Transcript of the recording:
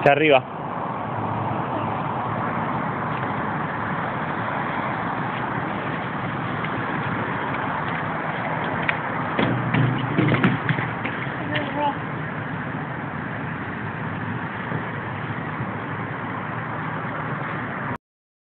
Hacia arriba.